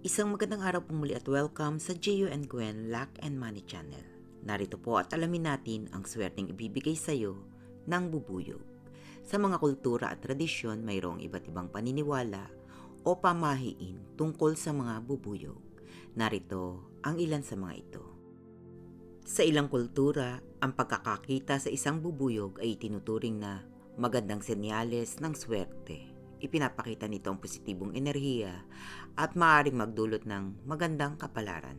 Isang magandang araw po muli at welcome sa Gio and Gwen Luck and Money Channel. Narito po at alamin natin ang swerteng ibibigay sa iyo ng bubuyog. Sa mga kultura at tradisyon, mayroong iba't ibang paniniwala o pamahiin tungkol sa mga bubuyog. Narito ang ilan sa mga ito. Sa ilang kultura, ang pagkakakita sa isang bubuyog ay tinuturing na magandang senyales ng swerte ipinapakita nito ang positibong enerhiya at maaaring magdulot ng magandang kapalaran.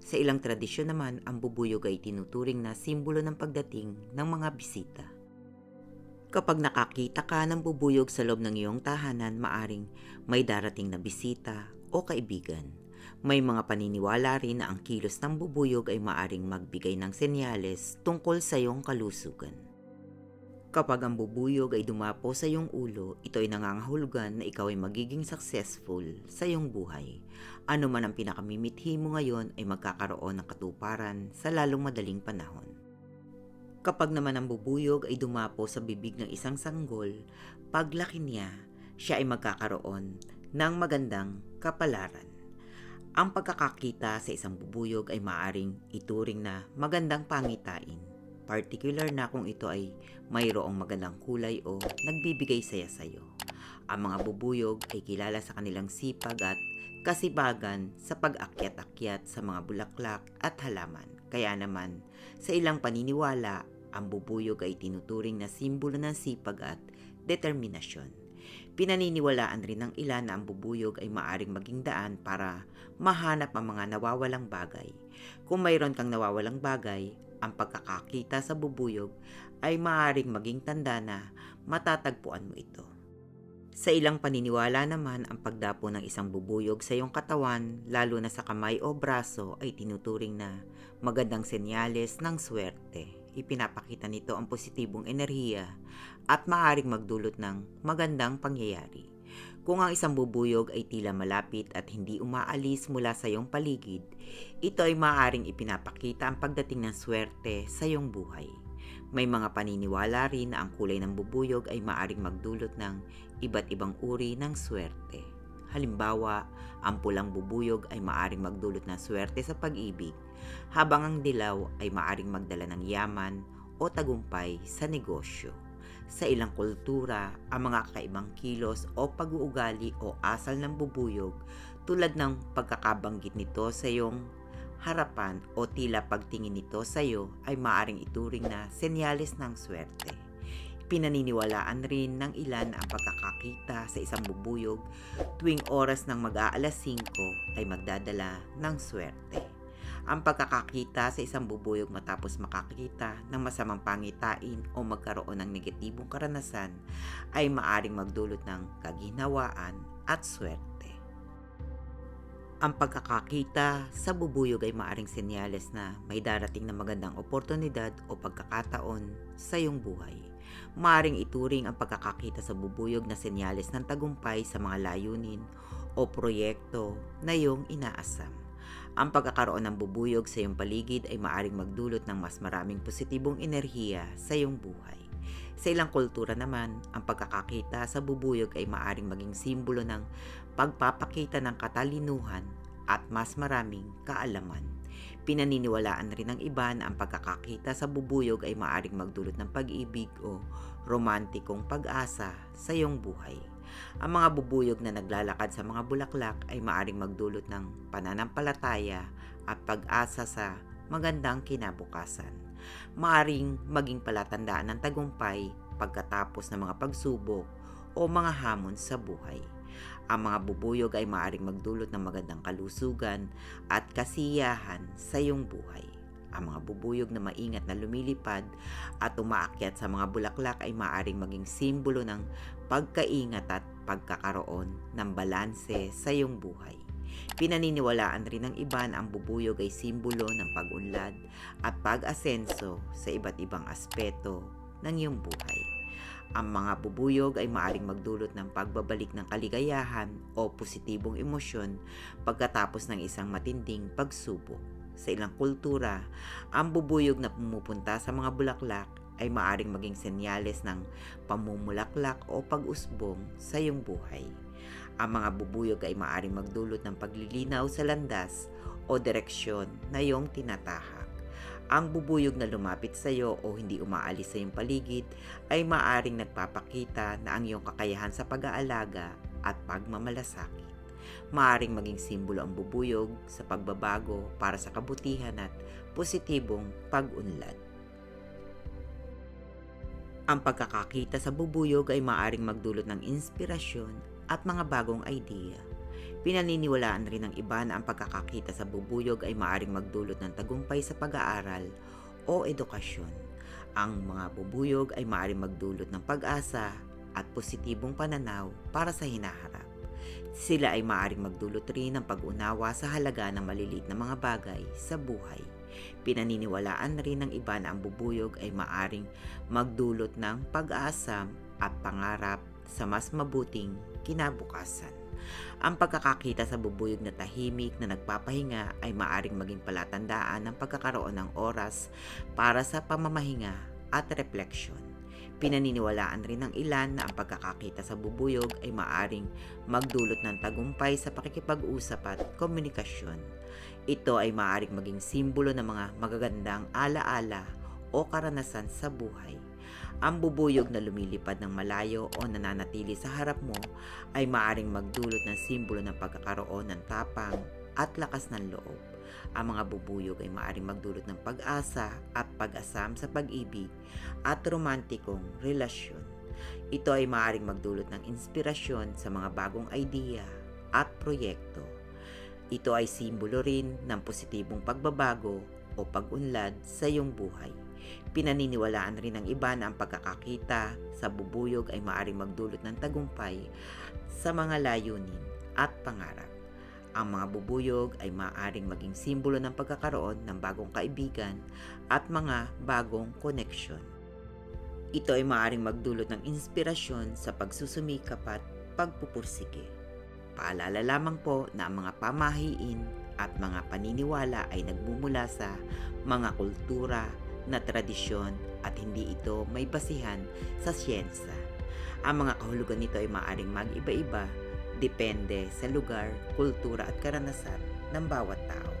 Sa ilang tradisyon naman, ang bubuyog ay tinuturing na simbolo ng pagdating ng mga bisita. Kapag nakakita ka ng bubuyog sa loob ng iyong tahanan, maaring may darating na bisita o kaibigan. May mga paniniwala rin na ang kilos ng bubuyog ay maaring magbigay ng senyales tungkol sa iyong kalusugan. Kapag ang bubuyog ay dumapo sa iyong ulo, ito ay nangangahulugan na ikaw ay magiging successful sa iyong buhay. Ano man ang pinakamimithi mo ngayon ay magkakaroon ng katuparan sa lalong madaling panahon. Kapag naman ang bubuyog ay dumapo sa bibig ng isang sanggol, paglaki niya, siya ay magkakaroon ng magandang kapalaran. Ang pagkakakita sa isang bubuyog ay maaring ituring na magandang pangitain particular na kung ito ay mayroong magandang kulay o nagbibigay saya sa iyo. Ang mga bubuyog ay kilala sa kanilang sipag at kasibagan sa pag-akyat-akyat sa mga bulaklak at halaman. Kaya naman, sa ilang paniniwala, ang bubuyog ay tinuturing na simbolo ng sipag at determinasyon. Pinaniniwalaan rin ng ilan na ang bubuyog ay maaring maging daan para mahanap ang mga nawawalang bagay. Kung mayroon kang nawawalang bagay, ang pagkakakita sa bubuyog ay maaaring maging tanda na matatagpuan mo ito. Sa ilang paniniwala naman, ang pagdapo ng isang bubuyog sa iyong katawan, lalo na sa kamay o braso, ay tinuturing na magandang senyales ng swerte. Ipinapakita nito ang positibong enerhiya at maaaring magdulot ng magandang pangyayari. Kung ang isang bubuyog ay tila malapit at hindi umaalis mula sa iyong paligid, ito ay maaaring ipinapakita ang pagdating ng swerte sa iyong buhay. May mga paniniwala rin na ang kulay ng bubuyog ay maaaring magdulot ng iba't ibang uri ng swerte. Halimbawa, ang pulang bubuyog ay maaaring magdulot ng swerte sa pag-ibig, habang ang dilaw ay maaaring magdala ng yaman o tagumpay sa negosyo. Sa ilang kultura, ang mga kakaibang kilos o pag-uugali o asal ng bubuyog tulad ng pagkakabanggit nito sa iyong harapan o tila pagtingin nito sa iyo ay maaring ituring na senyales ng swerte. Pinaniniwalaan rin ng ilan ang pagkakakita sa isang bubuyog tuwing oras ng mag-aalas 5 ay magdadala ng swerte ang pagkakakita sa isang bubuyog matapos makakita ng masamang pangitain o magkaroon ng negatibong karanasan ay maaring magdulot ng kaginhawaan at swerte. Ang pagkakakita sa bubuyog ay maaring senyales na may darating na magandang oportunidad o pagkakataon sa iyong buhay. Maaring ituring ang pagkakakita sa bubuyog na senyales ng tagumpay sa mga layunin o proyekto na iyong inaasam. Ang pagkakaroon ng bubuyog sa iyong paligid ay maaring magdulot ng mas maraming positibong enerhiya sa iyong buhay. Sa ilang kultura naman, ang pagkakakita sa bubuyog ay maaring maging simbolo ng pagpapakita ng katalinuhan at mas maraming kaalaman. Pinaniniwalaan rin ng iba na ang pagkakakita sa bubuyog ay maaring magdulot ng pag-ibig o romantikong pag-asa sa iyong buhay. Ang mga bubuyog na naglalakad sa mga bulaklak ay maaring magdulot ng pananampalataya at pag-asa sa magandang kinabukasan. Maaring maging palatandaan ng tagumpay pagkatapos ng mga pagsubok o mga hamon sa buhay. Ang mga bubuyog ay maaring magdulot ng magandang kalusugan at kasiyahan sa iyong buhay. Ang mga bubuyog na maingat na lumilipad at umaakyat sa mga bulaklak ay maaaring maging simbolo ng pagkaingat at pagkakaroon ng balanse sa iyong buhay. Pinaniniwalaan rin ng iba na ang bubuyog ay simbolo ng pag-unlad at pag-asenso sa iba't ibang aspeto ng iyong buhay. Ang mga bubuyog ay maaring magdulot ng pagbabalik ng kaligayahan o positibong emosyon pagkatapos ng isang matinding pagsubok. Sa ilang kultura, ang bubuyog na pumupunta sa mga bulaklak ay maaring maging senyales ng pamumulaklak o pag-usbong sa iyong buhay. Ang mga bubuyog ay maaaring magdulot ng paglilinaw sa landas o direksyon na iyong tinatahak. Ang bubuyog na lumapit sa iyo o hindi umaalis sa iyong paligid ay maaring nagpapakita na ang iyong kakayahan sa pag-aalaga at pagmamalasakit. Maaring maging simbolo ang bubuyog sa pagbabago para sa kabutihan at positibong pag-unlad. Ang pagkakakita sa bubuyog ay maaring magdulot ng inspirasyon at mga bagong idea. Pinaniniwalaan rin ng iba na ang pagkakakita sa bubuyog ay maaring magdulot ng tagumpay sa pag-aaral o edukasyon. Ang mga bubuyog ay maaring magdulot ng pag-asa at positibong pananaw para sa hinaharap. Sila ay maaring magdulot rin ng pag-unawa sa halaga ng maliliit na mga bagay sa buhay. Pinaniniwalaan rin ng iba na ang bubuyog ay maaring magdulot ng pag-aasam at pangarap sa mas mabuting kinabukasan. Ang pagkakakita sa bubuyog na tahimik na nagpapahinga ay maaring maging palatandaan ng pagkakaroon ng oras para sa pamamahinga at refleksyon. Pinaniniwalaan rin ng ilan na ang pagkakakita sa bubuyog ay maaring magdulot ng tagumpay sa pakikipag-usap at komunikasyon. Ito ay maaring maging simbolo ng mga magagandang alaala o karanasan sa buhay. Ang bubuyog na lumilipad ng malayo o nananatili sa harap mo ay maaring magdulot ng simbolo ng pagkakaroon ng tapang at lakas ng loob. Ang mga bubuyog ay maaring magdulot ng pag-asa at pag-asam sa pag-ibig at romantikong relasyon. Ito ay maaring magdulot ng inspirasyon sa mga bagong idea at proyekto. Ito ay simbolo rin ng positibong pagbabago o pag-unlad sa iyong buhay. Pinaniniwalaan rin ng iba na ang pagkakakita sa bubuyog ay maaaring magdulot ng tagumpay sa mga layunin at pangarap. Ang mga bubuyog ay maaaring maging simbolo ng pagkakaroon ng bagong kaibigan at mga bagong koneksyon. Ito ay maaaring magdulot ng inspirasyon sa pagsusumikap at pagpupursige. Paalala lamang po na ang mga pamahiin at mga paniniwala ay nagmumula sa mga kultura, na tradisyon at hindi ito may basihan sa siyensa. Ang mga kahulugan nito ay maaaring mag-iba-iba depende sa lugar, kultura at karanasan ng bawat tao.